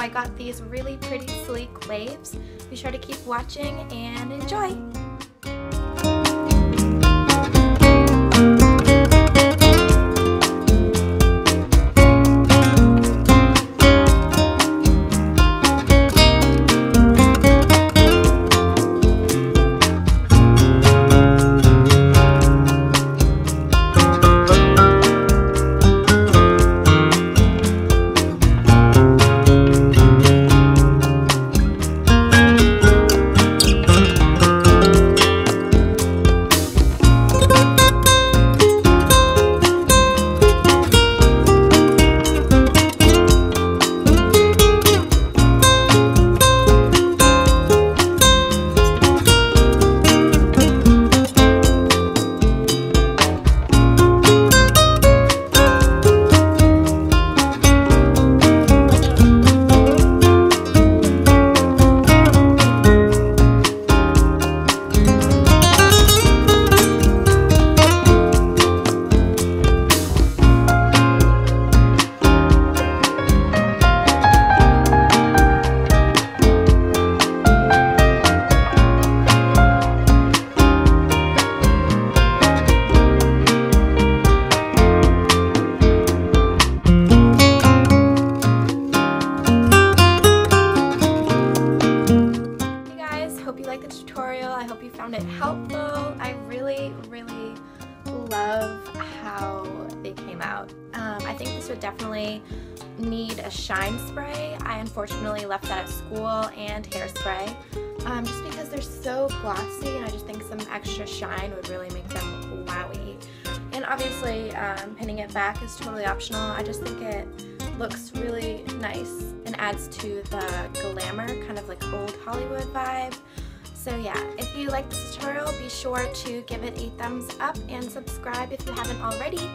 I got these really pretty sleek waves, be sure to keep watching and enjoy! Tutorial. I hope you found it helpful. I really, really love how they came out. Um, I think this would definitely need a shine spray. I unfortunately left that at school and hairspray um, just because they're so glossy and I just think some extra shine would really make them wowy. And obviously um, pinning it back is totally optional. I just think it looks really nice and adds to the glamour, kind of like old Hollywood vibe. So yeah, if you like this tutorial, be sure to give it a thumbs up and subscribe if you haven't already.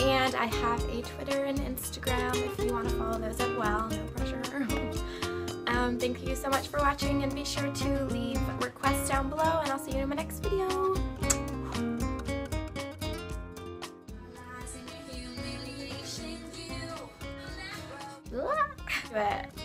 And I have a Twitter and Instagram if you want to follow those as well, no pressure. um, thank you so much for watching and be sure to leave requests down below and I'll see you in my next video. but